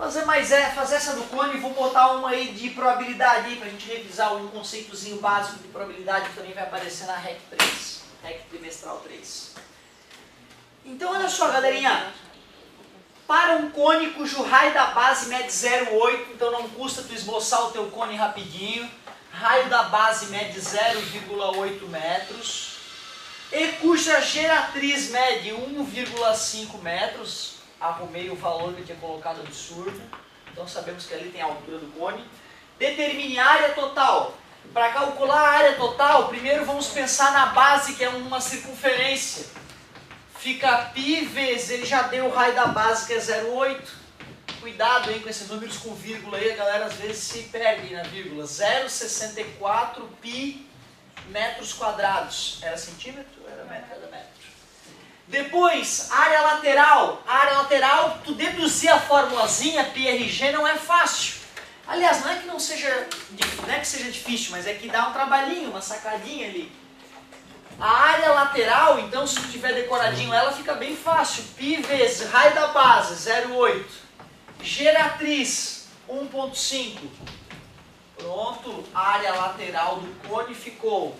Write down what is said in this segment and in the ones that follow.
Fazer mais é, fazer essa do cone e vou botar uma aí de probabilidade aí pra gente revisar um conceitozinho básico de probabilidade que também vai aparecer na REC 3, REC trimestral 3. Então olha só, galerinha. Para um cone cujo raio da base mede 0,8, então não custa tu esboçar o teu cone rapidinho. Raio da base mede 0,8 metros. E cuja geratriz mede 1,5 metros. Arrumei o valor que eu tinha colocado absurdo. Então sabemos que ali tem a altura do cone. Determine a área total. Para calcular a área total, primeiro vamos pensar na base, que é uma circunferência fica π vezes, ele já deu o raio da base que é 0,8. Cuidado aí com esses números com vírgula aí, a galera às vezes se perde na vírgula. 0,64 π metros quadrados. Era centímetro? Era metro, era metro. Depois, área lateral. área lateral, tu deduzir a formulazinha πRG não é fácil. Aliás, não é que não seja, não é que seja difícil, mas é que dá um trabalhinho, uma sacadinha ali. A área lateral, então, se tiver decoradinho ela, fica bem fácil. Pi vezes raio da base, 0,8. Geratriz, 1,5. Pronto, a área lateral do cone ficou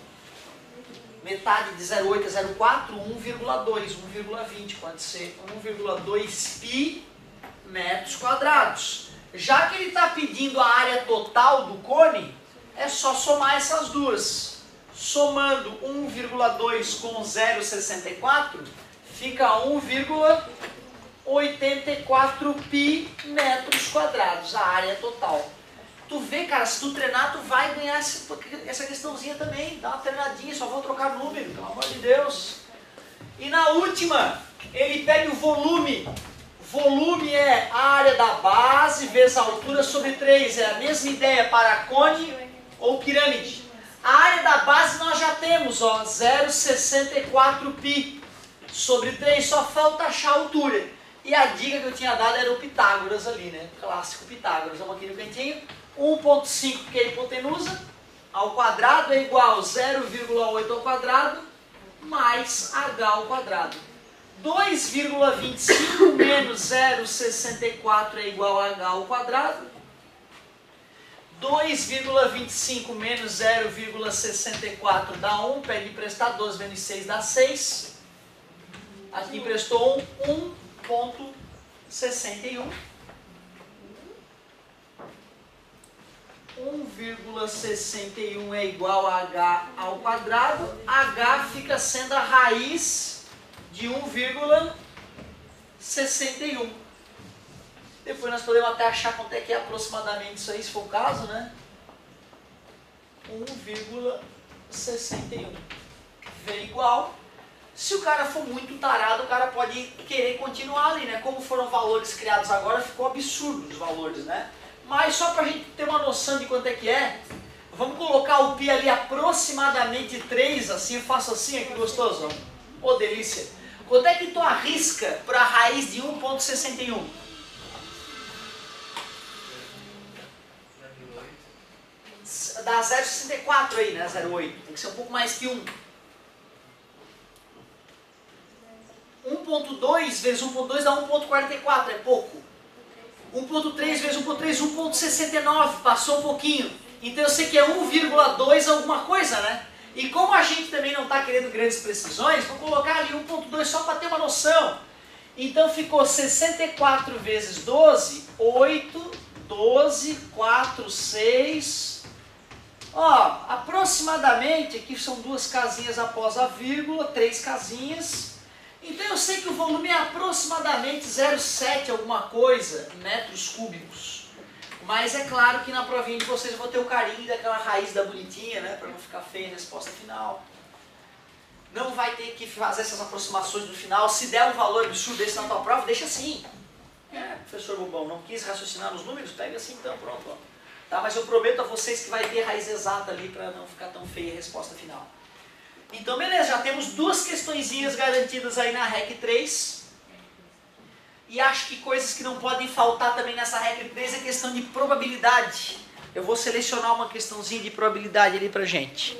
metade de 0,8 a 0,4, 1,2, 1,20. Pode ser 1,2 pi metros quadrados. Já que ele está pedindo a área total do cone, é só somar essas duas somando 1,2 com 0,64, fica 1,84 pi metros quadrados, a área total. Tu vê, cara, se tu treinar, tu vai ganhar essa questãozinha também. Dá uma treinadinha, só vou trocar número, pelo amor de Deus. E na última, ele pede o volume. Volume é a área da base vezes a altura sobre 3. É a mesma ideia para cone ou pirâmide. A área da base nós já temos, ó, 0,64 π sobre 3, só falta achar a altura. E a dica que eu tinha dado era o Pitágoras ali, né? Clássico Pitágoras. Vamos aqui no cantinho. 1.5 que é hipotenusa ao quadrado é igual a 0,8 ao quadrado mais h ao quadrado. 2,25 menos 0,64 é igual a h ao quadrado. 2,25 menos 0,64 dá 1, pede emprestar 12 menos 6 dá 6. Aqui emprestou 1,61. 1,61 é igual a h ao quadrado. h fica sendo a raiz de 1,61. Depois nós podemos até achar quanto é que é aproximadamente isso aí, se for o caso, né? 1,61. V igual. Se o cara for muito tarado, o cara pode querer continuar ali, né? Como foram valores criados agora, ficou absurdo os valores, né? Mas só para a gente ter uma noção de quanto é que é, vamos colocar o pi ali aproximadamente 3, assim, eu faço assim, aqui gostoso, Ô, oh, delícia. Quanto é que tu arrisca para a raiz de 1.61? dá 0,64 aí, né? 0,8. Tem que ser um pouco mais que 1. 1.2 vezes 1.2 dá 1.44, é pouco. 1.3 vezes 1.3, 1.69, passou um pouquinho. Então eu sei que é 1,2 alguma coisa, né? E como a gente também não está querendo grandes precisões, vou colocar ali 1.2 só para ter uma noção. Então ficou 64 vezes 12, 8, 12, 4, 6, Ó, aproximadamente, aqui são duas casinhas após a vírgula, três casinhas. Então eu sei que o volume é aproximadamente 0,7 alguma coisa metros cúbicos. Mas é claro que na provinha de vocês eu vou ter o carinho daquela raiz da bonitinha, né? Para não ficar feia a resposta final. Não vai ter que fazer essas aproximações no final. Se der um valor absurdo desse na tua prova, deixa assim. É, professor Bobão, não quis raciocinar nos números? Pega assim então, pronto. Ó. Tá? Mas eu prometo a vocês que vai ter raiz exata ali para não ficar tão feia a resposta final. Então, beleza, já temos duas questõezinhas garantidas aí na REC 3. E acho que coisas que não podem faltar também nessa REC 3 é questão de probabilidade. Eu vou selecionar uma questãozinha de probabilidade ali pra gente.